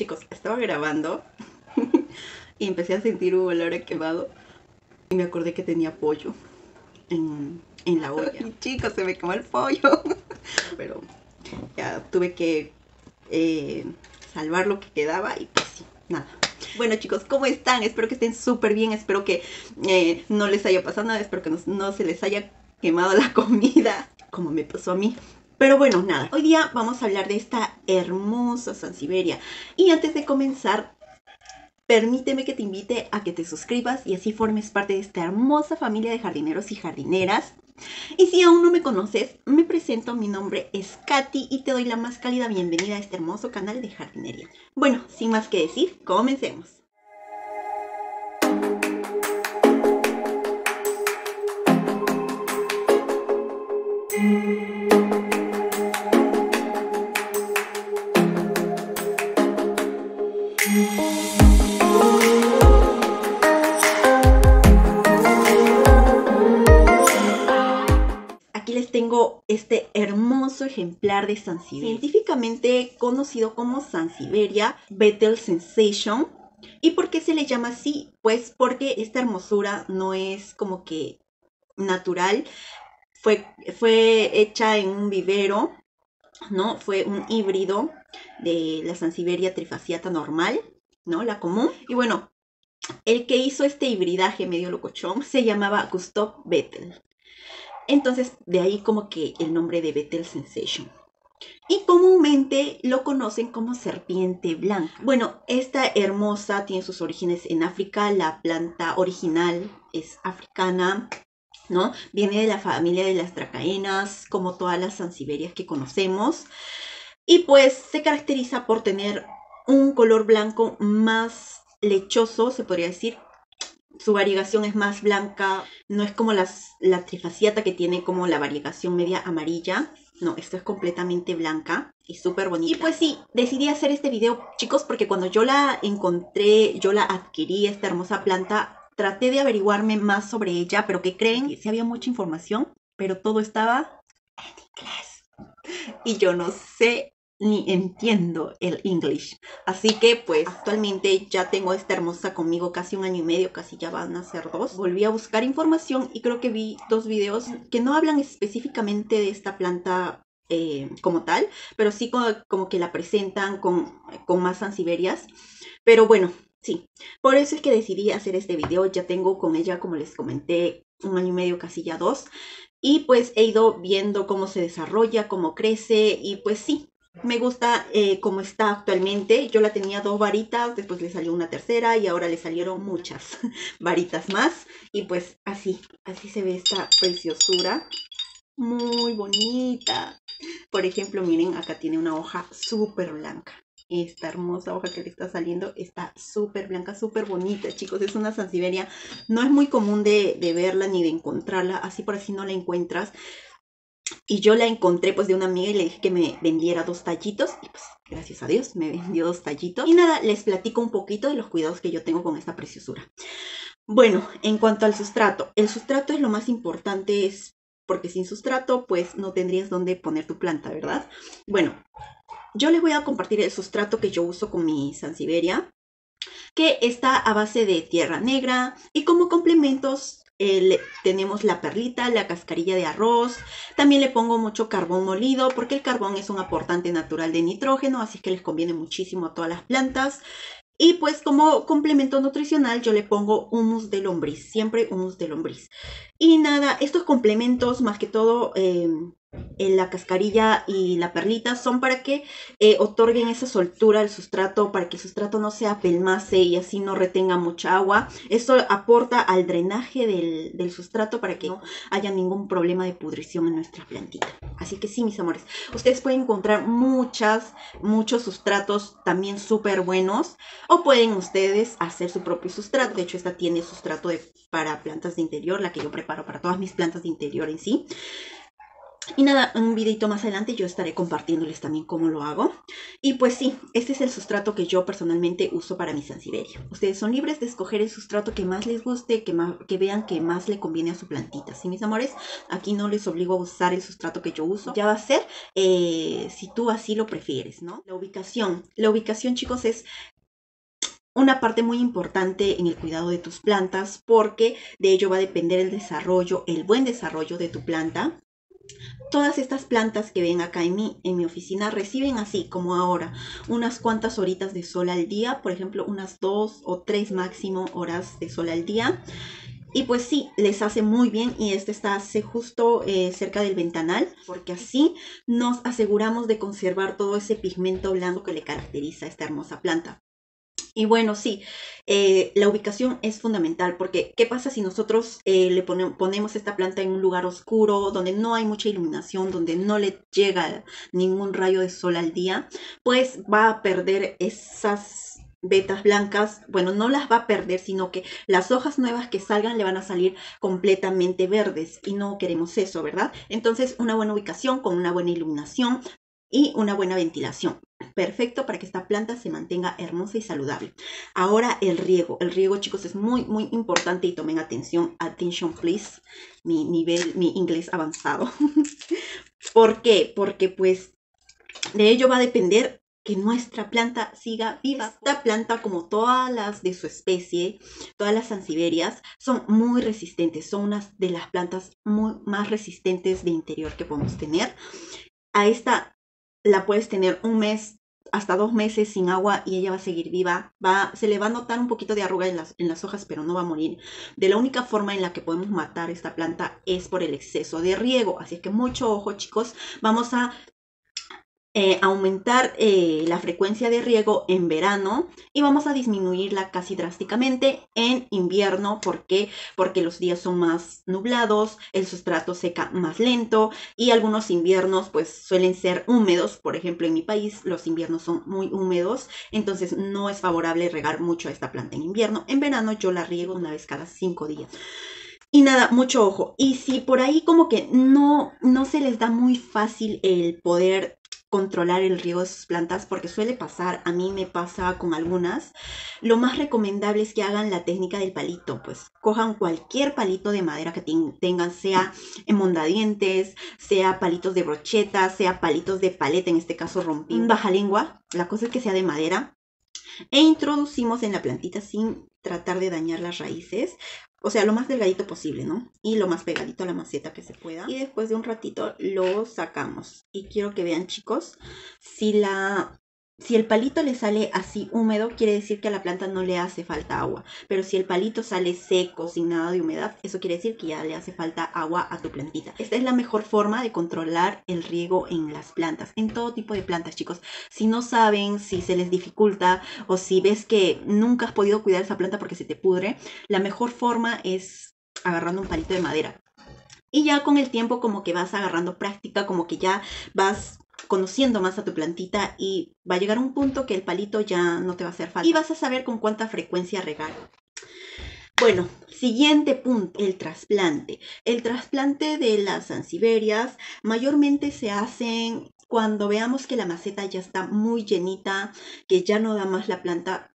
Chicos, estaba grabando y empecé a sentir un olor a quemado y me acordé que tenía pollo en, la olla. Y chicos, se me quemó el pollo. Pero ya tuve que eh, salvar lo que quedaba y pues sí, nada. Bueno chicos, ¿cómo están? Espero que estén súper bien, espero que eh, no les haya pasado nada, espero que no, se les haya quemado la comida como me pasó a mí. Pero bueno, nada, hoy día vamos a hablar de esta hermosa Siberia. Y antes de comenzar, permíteme que te invite a que te suscribas y así formes parte de esta hermosa familia de jardineros y jardineras. Y si aún no me conoces, me presento, mi nombre es Katy y te doy la más cálida bienvenida a este hermoso canal de jardinería. Bueno, sin más que decir, comencemos. Ejemplar de Sansevieria, científicamente conocido como Sansevieria Betel Sensation. ¿Y por qué se le llama así? Pues porque esta hermosura no es como que natural, fue, fue hecha en un vivero, ¿no? Fue un híbrido de la Sansevieria trifasciata normal, ¿no? La común. Y bueno, el que hizo este hibridaje medio locochón se llamaba Gustav Bettel. Entonces, de ahí como que el nombre de Betel Sensation. Y comúnmente lo conocen como serpiente blanca. Bueno, esta hermosa tiene sus orígenes en África. La planta original es africana, ¿no? Viene de la familia de las tracaenas, como todas las sansiverias que conocemos. Y pues se caracteriza por tener un color blanco más lechoso, se podría decir, su variegación es más blanca, no es como la trifasciata que tiene como la variegación media amarilla. No, esto es completamente blanca y súper bonita. Y pues sí, decidí hacer este video, chicos, porque cuando yo la encontré, yo la adquirí, esta hermosa planta, traté de averiguarme más sobre ella, pero ¿qué creen? Sí había mucha información, pero todo estaba en inglés. Y yo no sé ni entiendo el English. Así que pues actualmente ya tengo esta hermosa conmigo casi un año y medio, casi ya van a ser dos. Volví a buscar información y creo que vi dos videos que no hablan específicamente de esta planta eh, como tal, pero sí como, que la presentan con, con más sansiverias. Pero bueno, sí, por eso es que decidí hacer este video. Ya tengo con ella, como les comenté, un año y medio, casi ya dos. Y pues he ido viendo cómo se desarrolla, cómo crece y pues sí, me gusta eh, como está actualmente. Yo la tenía dos varitas, después le salió una tercera y ahora le salieron muchas varitas más. Y pues así, así se ve esta preciosura. Muy bonita. Por ejemplo, miren, acá tiene una hoja súper blanca. Esta hermosa hoja que le está saliendo está súper blanca, súper bonita, chicos. Es una sansevieria. No es muy común de, de verla ni de encontrarla. Así por así no la encuentras. Y yo la encontré pues de una amiga y le dije que me vendiera dos tallitos. Y pues gracias a Dios me vendió dos tallitos. Y nada, les platico un poquito de los cuidados que yo tengo con esta preciosura. Bueno, en cuanto al sustrato. El sustrato es lo más importante, es porque sin sustrato pues no tendrías dónde poner tu planta, ¿verdad? Bueno, yo les voy a compartir el sustrato que yo uso con mi Sansevieria que está a base de tierra negra y como complementos tenemos la perlita, la cascarilla de arroz. También le pongo mucho carbón molido porque el carbón es un aportante natural de nitrógeno, así que les conviene muchísimo a todas las plantas. Y pues como complemento nutricional yo le pongo humus de lombriz, siempre humus de lombriz. Y nada, estos complementos más que todo em, en la cascarilla y la perlita son para que eh, otorguen esa soltura al sustrato, para que el sustrato no se apelmace y así no retenga mucha agua. Eso aporta al drenaje del, sustrato para que no haya ningún problema de pudrición en nuestra plantita. Así que sí, mis amores, ustedes pueden encontrar muchas, muchos sustratos también súper buenos o pueden ustedes hacer su propio sustrato. De hecho, esta tiene sustrato para plantas de interior, la que yo preparo para todas mis plantas de interior en sí. Y nada, un videito más adelante yo estaré compartiéndoles también cómo lo hago. Y pues sí, este es el sustrato que yo personalmente uso para mi Sansevieria. Ustedes son libres de escoger el sustrato que más les guste, que, que vean que más le conviene a su plantita. Sí, mis amores, aquí no les obligo a usar el sustrato que yo uso. Ya va a ser eh, si tú así lo prefieres, ¿no? La ubicación. La ubicación, chicos, es una parte muy importante en el cuidado de tus plantas porque de ello va a depender el desarrollo, el buen desarrollo de tu planta. Todas estas plantas que ven acá en mi, en mi oficina reciben así como ahora unas cuantas horitas de sol al día, por ejemplo unas dos o tres máximo horas de sol al día. Y pues sí, les hace muy bien y este está hace justo eh, cerca del ventanal, porque así nos aseguramos de conservar todo ese pigmento blanco que le caracteriza a esta hermosa planta. Y bueno, sí, eh, la ubicación es fundamental porque ¿qué pasa si nosotros eh, le ponemos esta planta en un lugar oscuro, donde no hay mucha iluminación, donde no le llega ningún rayo de sol al día? Pues va a perder esas vetas blancas, bueno, no las va a perder, sino que las hojas nuevas que salgan le van a salir completamente verdes y no queremos eso, ¿verdad? Entonces, una buena ubicación con una buena iluminación y una buena ventilación. Perfecto para que esta planta se mantenga hermosa y saludable. Ahora el riego. El riego, chicos, es muy, muy importante y tomen atención. Attention, please. Mi nivel, mi inglés avanzado. ¿Por qué? Porque pues de ello va a depender que nuestra planta siga viva. Esta planta, como todas las de su especie, todas las ansiberias, son muy resistentes. Son unas de las plantas muy, más resistentes de interior que podemos tener. A esta la puedes tener un mes hasta dos meses sin agua y ella va a seguir viva. Va, se le va a notar un poquito de arruga en las, en las hojas, pero no va a morir. De la única forma en la que podemos matar esta planta es por el exceso de riego. Así es que mucho ojo, chicos. Vamos a eh, aumentar eh, la frecuencia de riego en verano y vamos a disminuirla casi drásticamente en invierno. ¿Por qué? Porque los días son más nublados, el sustrato seca más lento y algunos inviernos pues suelen ser húmedos. Por ejemplo, en mi país los inviernos son muy húmedos, entonces no es favorable regar mucho a esta planta en invierno. En verano yo la riego una vez cada cinco días. Y nada, mucho ojo. Y si por ahí como que no, no se les da muy fácil el poder controlar el riego de sus plantas porque suele pasar, a mí me pasa con algunas. Lo más recomendable es que hagan la técnica del palito, pues cojan cualquier palito de madera que tengan, sea en mondadientes, sea palitos de brocheta, sea palitos de paleta, en este caso rompín, baja lengua, la cosa es que sea de madera. E introducimos en la plantita sin tratar de dañar las raíces o sea, lo más delgadito posible, ¿no? Y lo más pegadito a la maceta que se pueda. Y después de un ratito lo sacamos. Y quiero que vean, chicos, si la si el palito le sale así húmedo, quiere decir que a la planta no le hace falta agua. Pero si el palito sale seco, sin nada de humedad, eso quiere decir que ya le hace falta agua a tu plantita. Esta es la mejor forma de controlar el riego en las plantas, en todo tipo de plantas, chicos. Si no saben, si se les dificulta o si ves que nunca has podido cuidar esa planta porque se te pudre, la mejor forma es agarrando un palito de madera. Y ya con el tiempo como que vas agarrando práctica, como que ya vas conociendo más a tu plantita y va a llegar un punto que el palito ya no te va a hacer falta. Y vas a saber con cuánta frecuencia regar. Bueno, siguiente punto, el trasplante. El trasplante de las sansiverias mayormente se hacen cuando veamos que la maceta ya está muy llenita, que ya no da más la planta,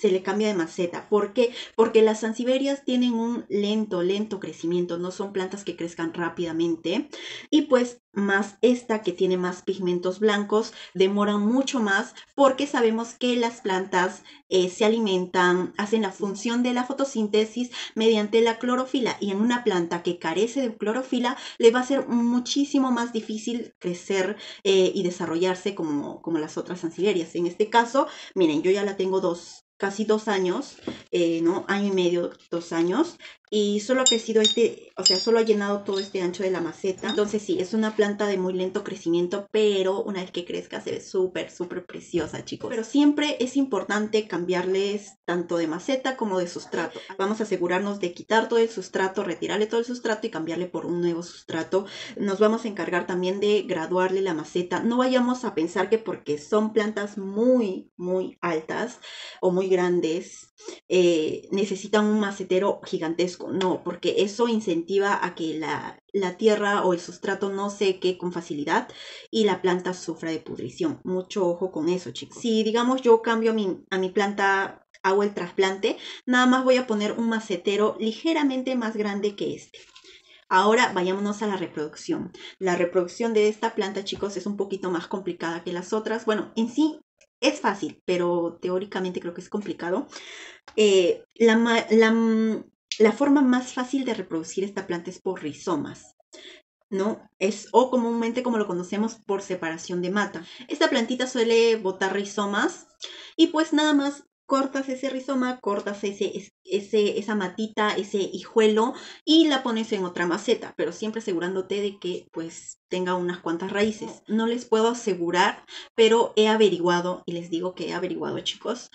se le cambia de maceta. ¿Por qué? Porque las sansiverias tienen un lento, lento crecimiento, no son plantas que crezcan rápidamente. Y pues más esta que tiene más pigmentos blancos demoran mucho más porque sabemos que las plantas eh, se alimentan, hacen la función de la fotosíntesis mediante la clorofila y en una planta que carece de clorofila le va a ser muchísimo más difícil crecer eh, y desarrollarse como, como las otras sansiverias. En este caso, miren, yo ya la tengo dos, casi dos años, eh, ¿no? Año y medio, dos años y solo ha crecido este, o sea, solo ha llenado todo este ancho de la maceta. Entonces sí, es una planta de muy lento crecimiento, pero una vez que crezca se ve súper, súper preciosa, chicos. Pero siempre es importante cambiarles tanto de maceta como de sustrato. Vamos a asegurarnos de quitar todo el sustrato, retirarle todo el sustrato y cambiarle por un nuevo sustrato. Nos vamos a encargar también de graduarle la maceta. No vayamos a pensar que porque son plantas muy, muy altas o muy grandes, eh, necesitan un macetero gigantesco no, porque eso incentiva a que la, tierra o el sustrato no seque con facilidad y la planta sufra de pudrición. Mucho ojo con eso, chicos. Si, digamos, yo cambio a mi, a mi planta, hago el trasplante, nada más voy a poner un macetero ligeramente más grande que este. Ahora vayámonos a la reproducción. La reproducción de esta planta, chicos, es un poquito más complicada que las otras. Bueno, en sí es fácil, pero teóricamente creo que es complicado. Eh, la, la, forma más fácil de reproducir esta planta es por rizomas. ¿no? Es o comúnmente como lo conocemos por separación de mata. Esta plantita suele botar rizomas y pues nada más cortas ese rizoma, cortas ese, ese, esa matita, ese hijuelo y la pones en otra maceta, pero siempre asegurándote de que pues tenga unas cuantas raíces. No les puedo asegurar, pero he averiguado, y les digo que he averiguado chicos,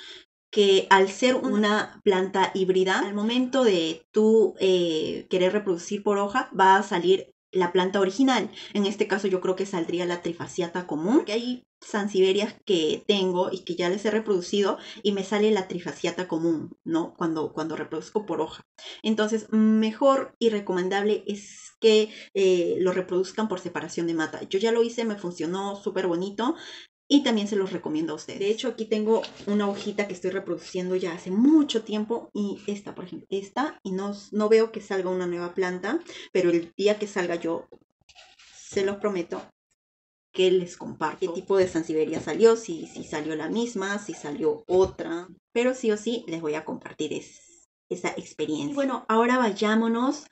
que al ser una planta híbrida, al momento de tú eh, querer reproducir por hoja, va a salir la planta original. En este caso yo creo que saldría la trifasciata común, que hay sansiverias que tengo y que ya les he reproducido y me sale la trifasciata común, ¿no? Cuando, cuando reproduzco por hoja. Entonces, mejor y recomendable es que eh, lo reproduzcan por separación de mata. Yo ya lo hice, me funcionó súper bonito. Y también se los recomiendo a ustedes. De hecho, aquí tengo una hojita que estoy reproduciendo ya hace mucho tiempo. Y esta, por ejemplo, esta. Y no, no veo que salga una nueva planta. Pero el día que salga yo, se los prometo, que les comparto. Qué tipo de Sansiberia salió, si, si salió la misma, si salió otra. Pero sí o sí les voy a compartir esa experiencia. bueno, ahora vayámonos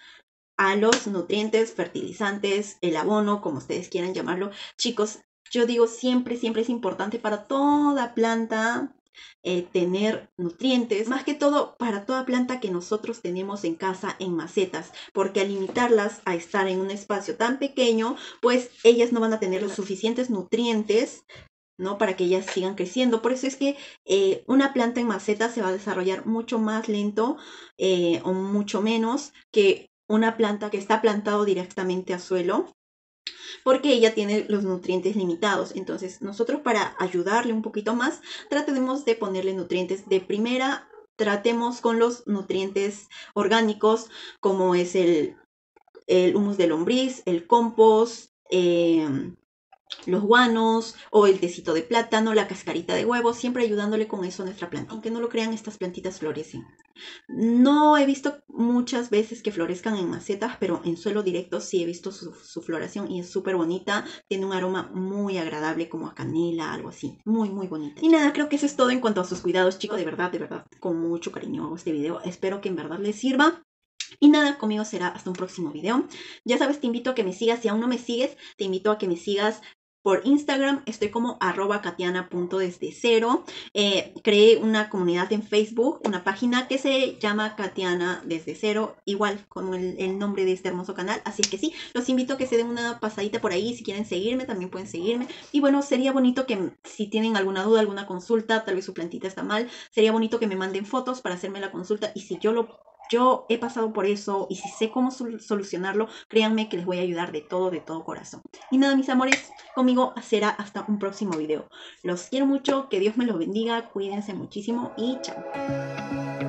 a los nutrientes, fertilizantes, el abono, como ustedes quieran llamarlo. Chicos, yo digo siempre, siempre es importante para toda planta eh, tener nutrientes, más que todo para toda planta que nosotros tenemos en casa en macetas, porque al limitarlas a estar en un espacio tan pequeño, pues ellas no van a tener los suficientes nutrientes ¿no? Para que ellas sigan creciendo. Por eso es que eh, una planta en maceta se va a desarrollar mucho más lento eh, o mucho menos que una planta que está plantado directamente a suelo porque ella tiene los nutrientes limitados. Entonces, nosotros para ayudarle un poquito más, tratemos de ponerle nutrientes de primera. Tratemos con los nutrientes orgánicos, como es el, el humus de lombriz, el compost, eh, los guanos o el tecito de plátano, la cascarita de huevo, siempre ayudándole con eso a nuestra planta. Aunque no lo crean, estas plantitas florecen. No he visto muchas veces que florezcan en macetas, pero en suelo directo sí he visto su, floración y es súper bonita. Tiene un aroma muy agradable como a canela, algo así. Muy, muy bonita. Y nada, creo que eso es todo en cuanto a sus cuidados, chicos. De verdad, de verdad, con mucho cariño hago este video. Espero que en verdad les sirva. Y nada, conmigo será hasta un próximo video. Ya sabes, te invito a que me sigas. Si aún no me sigues, te invito a que me sigas por Instagram estoy como arroba desde cero. Eh, creé una comunidad en Facebook, una página que se llama Katiana desde cero, igual con el, el, nombre de este hermoso canal. Así es que sí, los invito a que se den una pasadita por ahí. Si quieren seguirme, también pueden seguirme. Y bueno, sería bonito que si tienen alguna duda, alguna consulta, tal vez su plantita está mal, sería bonito que me manden fotos para hacerme la consulta. Y si yo lo yo he pasado por eso y si sé cómo solucionarlo, créanme que les voy a ayudar de todo, de todo corazón. Y nada, mis amores, conmigo será hasta un próximo video. Los quiero mucho, que Dios me los bendiga, cuídense muchísimo y chao.